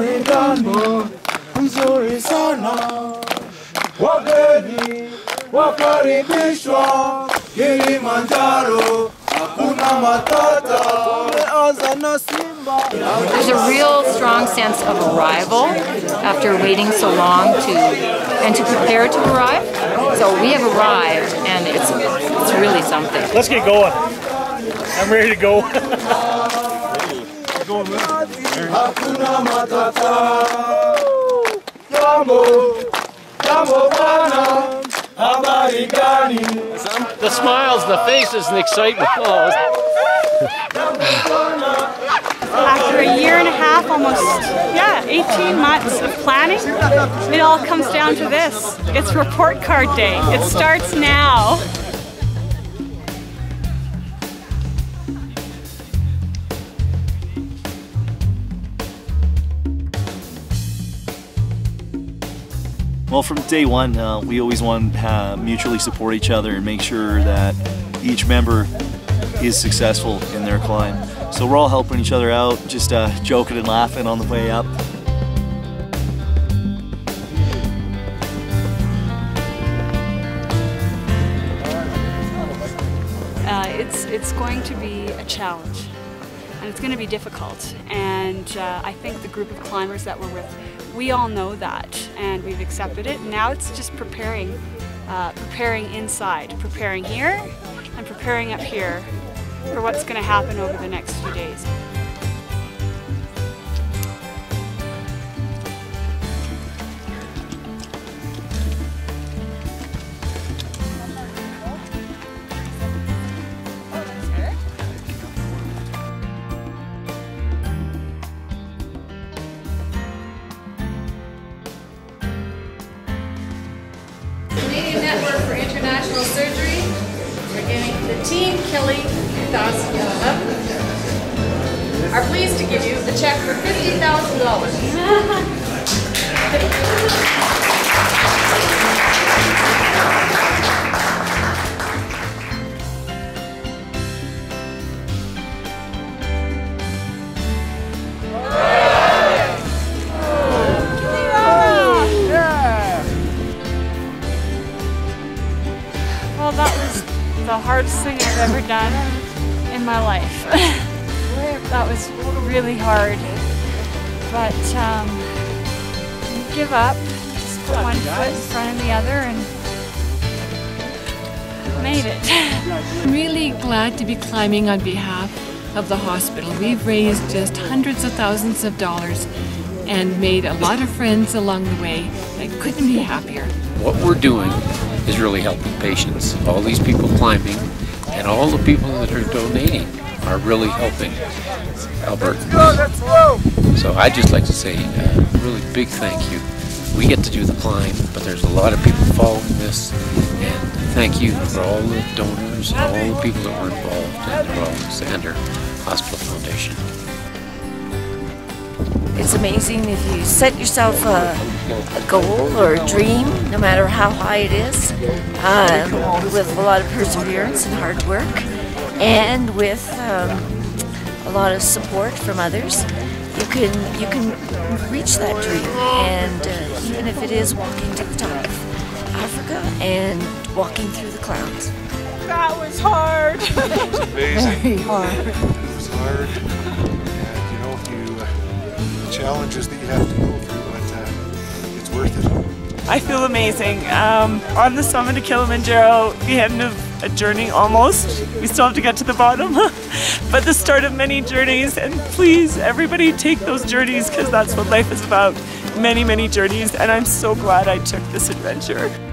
bwana, habari gani? Nzuri sana, wageni wakaribishwa Kilimanjaro, hakuna matata. Tumeanza na Simba. There's a real strong sense of arrival after waiting so long to and to prepare to arrive. So we have arrived and it's it's really something. Let's get going. I'm ready to go. Hakuna matata. Jambo, jambo bwana, habari gani? The smiles, the faces, and the excitement. Oh, After a year and a half, almost, yeah, 18 months of planning, it all comes down to this. It's report card day. It starts now. Well, from day one, uh, we always want to uh, mutually support each other and make sure that each member is successful in their climb. So we're all helping each other out, just uh, joking and laughing on the way up. Uh, it's it's going to be a challenge, it's going to be difficult. And uh, I think the group of climbers that we're with, we all know that, and we've accepted it. Now it's just preparing, uh, preparing inside, preparing here, and preparing up here for what's going to happen over the next few days. Team Kelly 2011 are pleased to give you a check for $50,000. Well, that was the hardest thing I've ever done in my life. that was really hard. But um, you give up, just put one foot in front of the other and made it. I'm really glad to be climbing on behalf of the hospital. We've raised just hundreds of thousands of dollars and made a lot of friends along the way. I couldn't be happier. what we're doing is really helping patients. All these people climbing and all the people that are donating are really helping Albertans. So I'd just like to say a really big thank you. We get to do the climb, but there's a lot of people following this, and thank you for all the donors and all the people that were involved in the Royal Alexandra Hospital Foundation. It's amazing if you set yourself a, a goal or a dream, no matter how high it is, um, with a lot of perseverance and hard work, and with um, a lot of support from others, you can you can reach that dream. And uh, even if it is walking to the top of Africa and walking through the clouds. That was hard. It was amazing. Very hard. It was hard. Challenges that you have to go through, but uh, it's worth it. I feel amazing. Um, on the summit of Kilimanjaro, the end of a journey almost. We still have to get to the bottom, but the start of many journeys. And please, everybody take those journeys because that's what life is about. Many, many journeys. And I'm so glad I took this adventure.